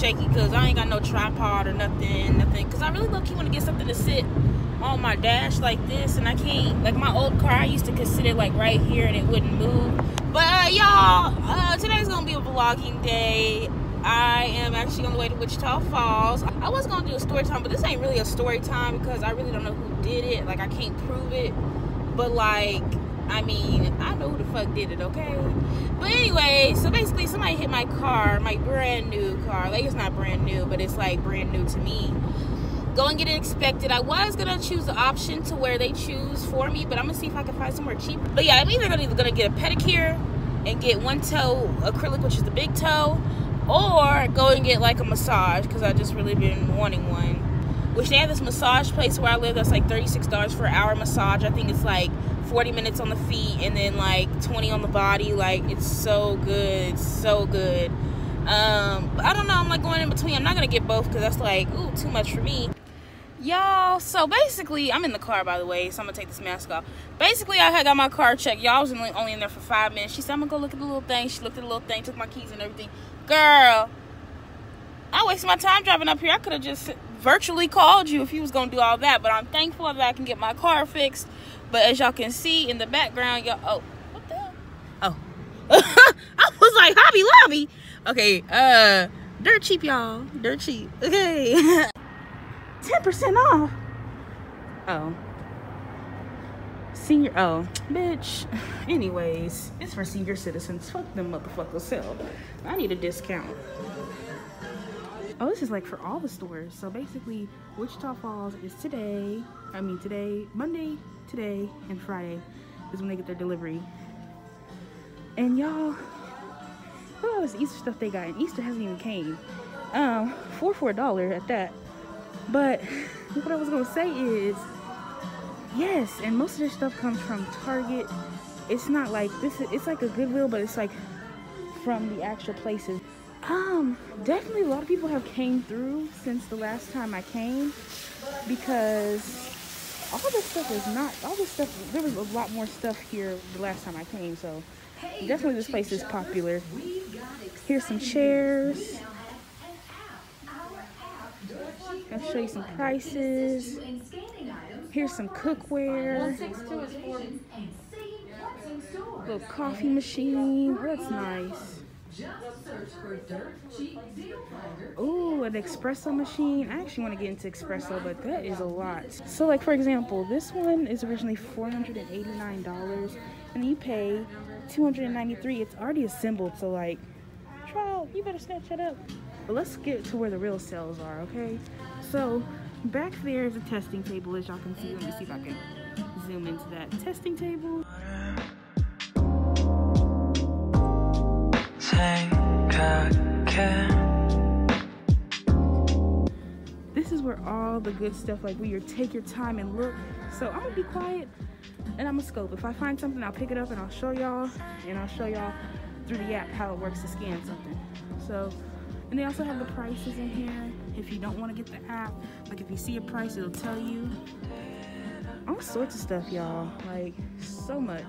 shaky because I ain't got no tripod or nothing, nothing. Because I really you want to get something to sit on my dash like this, and I can't. Like my old car, I used to sit it like right here and it wouldn't move. But uh, y'all, uh, today's gonna be a vlogging day. I am actually on the way to Wichita Falls. I was gonna do a story time, but this ain't really a story time because I really don't know who did it. Like I can't prove it, but like I mean, I know who the fuck did it, okay? But anyway, so basically somebody hit my car, my brand new car. Like it's not brand new, but it's like brand new to me. Go and get it inspected. I was gonna choose the option to where they choose for me, but I'm gonna see if I can find somewhere cheaper. But yeah, I'm either gonna, gonna get a pedicure and get one toe acrylic, which is the big toe, or go and get like a massage because I just really been wanting one. Which they have this massage place where I live that's like $36 for an hour massage. I think it's like 40 minutes on the feet and then like 20 on the body like it's so good so good. Um but i don't know i'm like going in between. I'm not gonna get both because that's like ooh too much for me. Y'all so basically i'm in the car by the way so i'm gonna take this mask off. Basically i had got my car checked. Y'all was only, only in there for five minutes. She said i'm gonna go look at the little thing. She looked at the little thing took my keys and everything. Girl i wasted my time driving up here. I could have just virtually called you if you was gonna do all that but i'm thankful that i can get my car fixed but as y'all can see in the background, y'all, oh, what the hell? Oh, I was like, Hobby Lobby. Okay, uh, dirt cheap, y'all. Dirt cheap. Okay. 10% off. Oh. Senior, oh, bitch. Anyways, it's for senior citizens. Fuck them motherfuckers sell. I need a discount. Oh, this is like for all the stores. So basically, Wichita Falls is today. I mean, today, Monday, today, and Friday is when they get their delivery. And y'all, at all this Easter stuff they got. And Easter hasn't even came. Um, four for a dollar at that. But what I was gonna say is, yes, and most of their stuff comes from Target. It's not like this. Is, it's like a Goodwill, but it's like from the actual places. Um, definitely a lot of people have came through since the last time I came because all this stuff is not, all this stuff, there was a lot more stuff here the last time I came, so definitely this place is popular. Here's some chairs. I'll show you some prices. Here's some cookware. Little coffee machine. That's nice. Ooh, an espresso machine. I actually want to get into espresso, but that is a lot. So like for example, this one is originally $489 and you pay 293 It's already assembled, so like, trial, you better snatch that up. But let's get to where the real sales are, okay? So back there is a testing table, as y'all can see. Let me see if I can zoom into that testing table. This is where all the good stuff, like where you take your time and look. So I'm gonna be quiet and I'm gonna scope. If I find something, I'll pick it up and I'll show y'all, and I'll show y'all through the app how it works to scan something. So, and they also have the prices in here. If you don't want to get the app, like if you see a price, it'll tell you. All sorts of stuff, y'all. Like so much.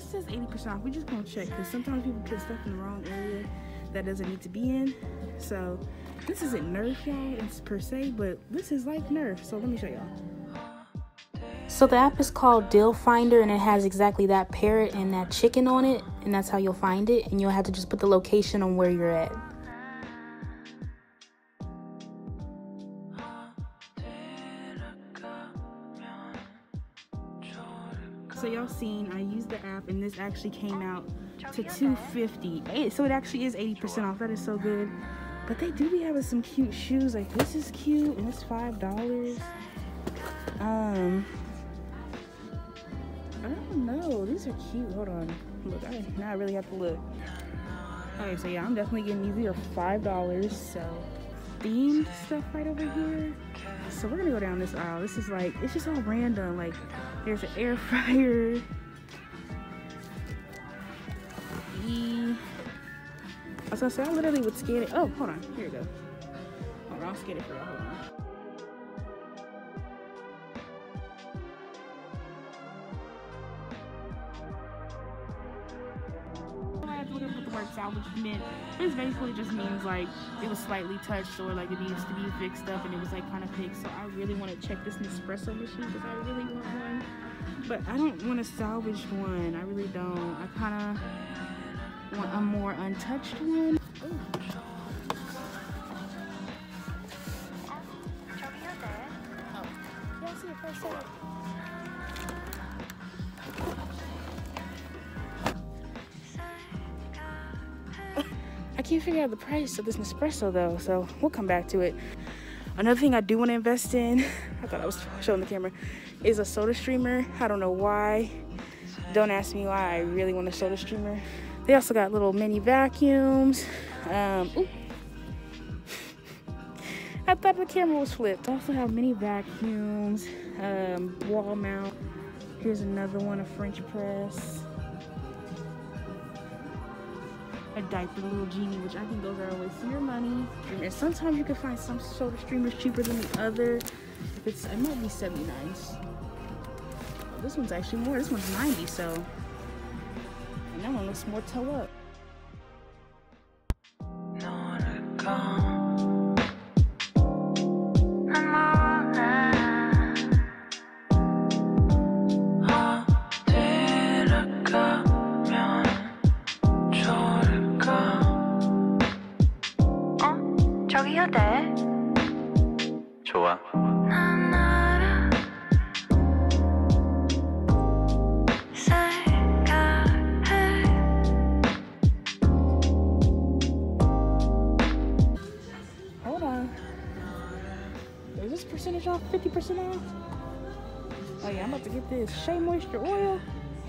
This says 80% off. We just gonna check because sometimes people put stuff in the wrong area that doesn't need to be in. So this isn't Nerf, y'all, it's per se, but this is like Nerf. So let me show y'all. So the app is called Deal Finder and it has exactly that parrot and that chicken on it and that's how you'll find it and you'll have to just put the location on where you're at. Y'all seen I used the app and this actually came out to 250 so it actually is 80% off. That is so good. But they do be having some cute shoes. Like this is cute and it's five dollars. Um I don't know. These are cute. Hold on. Look I now I really have to look. Okay so yeah I'm definitely getting these. These are five dollars. So themed stuff right over here. So we're gonna go down this aisle. This is like it's just all random. Like there's an air fryer. I was gonna say I literally would scan it. Oh hold on. Here you go. Hold on I'll scan it for you salvagement. It basically just means like it was slightly touched or like it needs to be fixed up and it was like kind of fixed. So I really want to check this Nespresso machine because I really want one. But I don't want to salvage one. I really don't. I kind of want a more untouched one. Ooh. Can't figure out the price of this Nespresso though, so we'll come back to it. Another thing I do want to invest in, I thought I was showing the camera, is a soda streamer. I don't know why. Don't ask me why I really want a soda streamer. They also got little mini vacuums. Um, I thought the camera was flipped. Also have mini vacuums, um, wall mount. Here's another one, a French press. A diaper little genie, which I think those are of your money. And sometimes you can find some soda streamers cheaper than the other. If it's, it might be 79. Oh, this one's actually more. This one's 90, so. And that one looks more toe up. Off, 50% Oh yeah, I'm about to get this Shea Moisture Oil,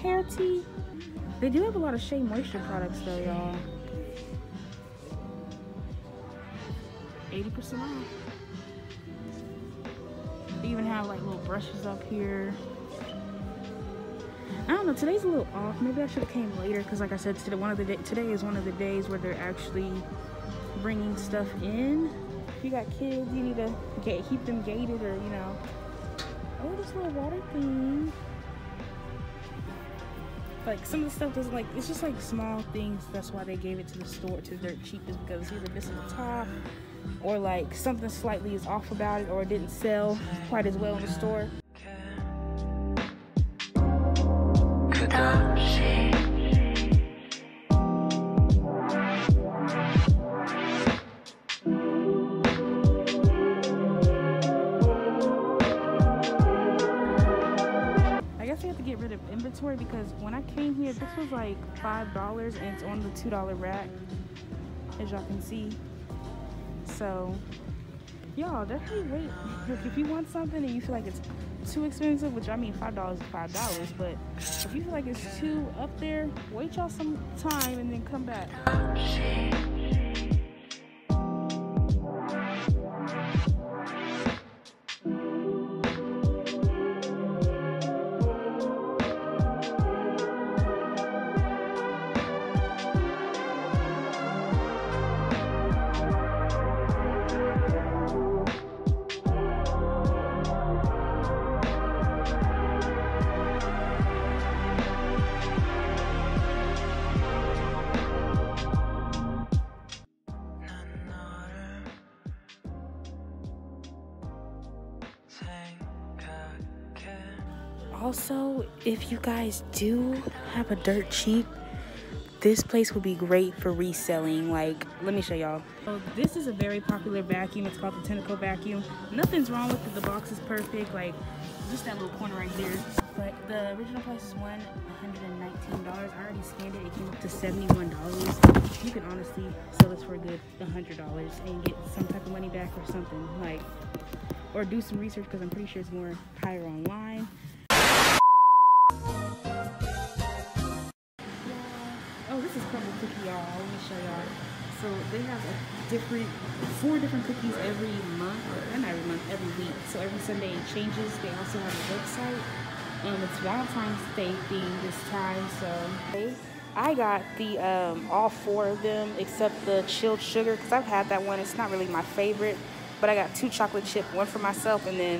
hair tea. They do have a lot of Shea Moisture products though, y'all. 80% off. They even have like little brushes up here. I don't know, today's a little off. Maybe I should have came later because like I said, today, one of the day, today is one of the days where they're actually bringing stuff in you got kids, you need to get, keep them gated or, you know. Oh, this little water thing. Like, some of the stuff doesn't, like, it's just, like, small things. That's why they gave it to the store to dirt cheap is because it's either missing the top or, like, something slightly is off about it or it didn't sell quite as well in the store. Like $5 and it's on the $2 rack, as y'all can see. So, y'all definitely wait. If you want something and you feel like it's too expensive, which I mean $5 is $5, but if you feel like it's too up there, wait y'all some time and then come back. If you guys do have a dirt cheap this place would be great for reselling. Like let me show y'all. So this is a very popular vacuum. It's called the tentacle vacuum. Nothing's wrong with it. The box is perfect. Like just that little corner right there. But the original price is one $119 i already scanned it. It came up to 71 dollars. You can honestly sell this for a good $100 and get some type of money back or something. Like or do some research because i'm pretty sure it's more higher online cookie, y'all. Let me show y'all. So they have a different, four different cookies every month, or not every month, every week. So every Sunday it changes. They also have a website. Um, it's Valentine's Day theme this time, so. I got the um, all four of them except the chilled sugar because I've had that one. It's not really my favorite, but I got two chocolate chip, one for myself and then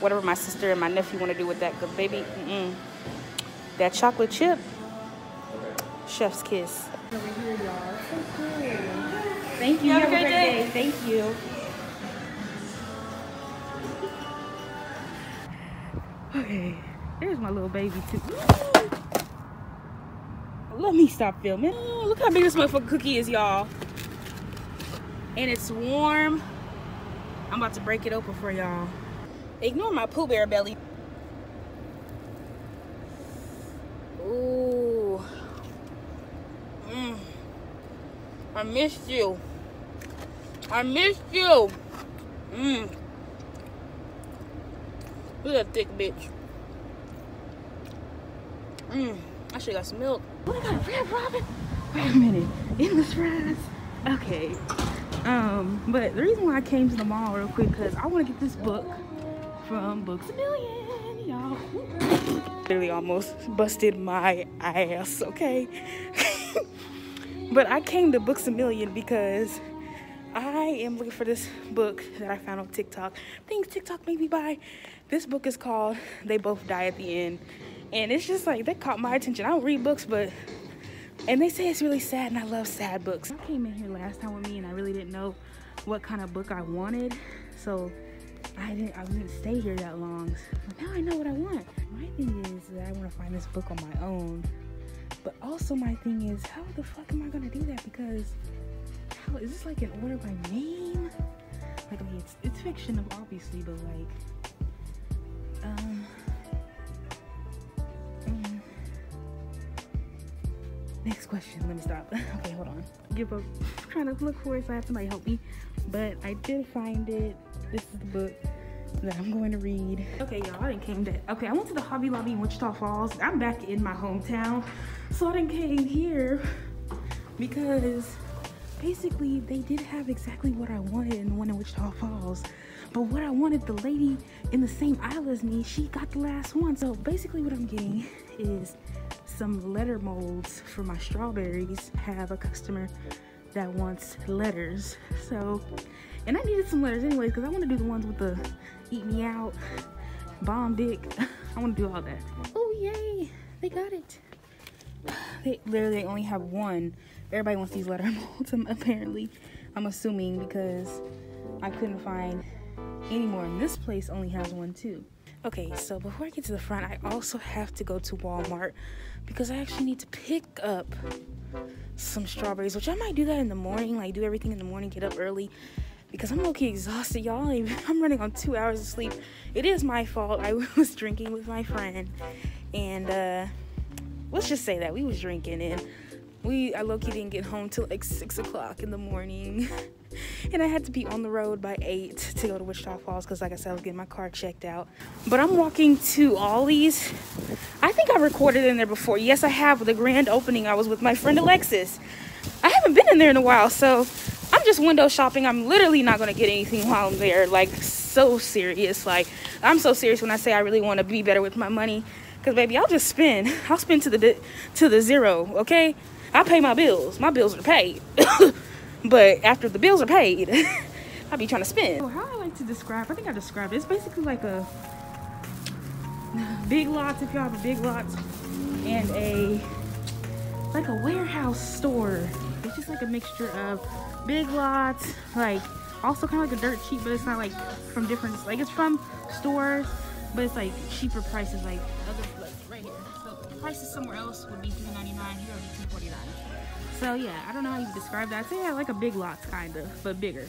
whatever my sister and my nephew want to do with that. Baby, mm -mm. that chocolate chip, chef's kiss. Over here, y'all. So cool. Thank you. You have, have a great day. day. Thank you. Okay, there's my little baby too. Let me stop filming. Oh, look how big this motherfucking cookie is, y'all. And it's warm. I'm about to break it open for y'all. Ignore my Pooh Bear belly. Ooh. Mm. I missed you. I missed you. Mmm. Look at that thick bitch. Mmm. I should got some milk. What I got Red Robin? Wait a minute. Endless fries. Okay. Um, but the reason why I came to the mall real quick because I want to get this book from Books a Million, y'all. Literally almost busted my ass, okay? but I came to Books a Million because I am looking for this book that I found on TikTok. Things TikTok made me buy. This book is called They Both Die at the End. And it's just like, that caught my attention. I don't read books, but, and they say it's really sad and I love sad books. I came in here last time with me and I really didn't know what kind of book I wanted. So I didn't, I didn't stay here that long. But now I know what I want. My thing is that I want to find this book on my own. But also my thing is, how the fuck am I to do that? Because how, is this like an order by name? Like, okay, it's, it's fiction, obviously, but like, um, um, next question. Let me stop. okay, hold on. Give up. I'm trying to look for it, so I have somebody help me. But I did find it. This is the book that I'm going to read. Okay, y'all, I didn't came to, okay, I went to the Hobby Lobby in Wichita Falls. I'm back in my hometown. So I didn't came here because basically they did have exactly what I wanted in the one in Wichita Falls. But what I wanted, the lady in the same aisle as me, she got the last one. So basically what I'm getting is some letter molds for my strawberries. Have a customer that wants letters. So, and I needed some letters anyway because I want to do the ones with the eat me out, bomb dick. I want to do all that. Oh yay, they got it. They literally only have one everybody wants these letter molds apparently i'm assuming because i couldn't find any more and this place only has one too okay so before i get to the front i also have to go to walmart because i actually need to pick up some strawberries which i might do that in the morning like do everything in the morning get up early because i'm okay exhausted y'all i'm running on two hours of sleep it is my fault i was drinking with my friend and uh let's just say that we was drinking and we I low-key didn't get home till like six o'clock in the morning. and I had to be on the road by eight to go to Wichita Falls because like I said I was getting my car checked out. But I'm walking to Ollie's. I think I recorded in there before. Yes, I have with the grand opening. I was with my friend Alexis. I haven't been in there in a while, so I'm just window shopping. I'm literally not gonna get anything while I'm there. Like so serious. Like I'm so serious when I say I really want to be better with my money. Cause baby, I'll just spend. I'll spend to the to the zero. Okay. I pay my bills. My bills are paid. but after the bills are paid, I'll be trying to spend. How I like to describe, I think I described it. It's basically like a big lots if you have a big lots and a like a warehouse store. It's just like a mixture of big lots, like also kind of like a dirt cheap, but it's not like from different, like it's from stores, but it's like cheaper prices, like other, like right here. So prices somewhere else would be $3.99, here would be $2.49. So yeah, I don't know how you describe that. I'd say yeah, like a big lots kind of, but bigger.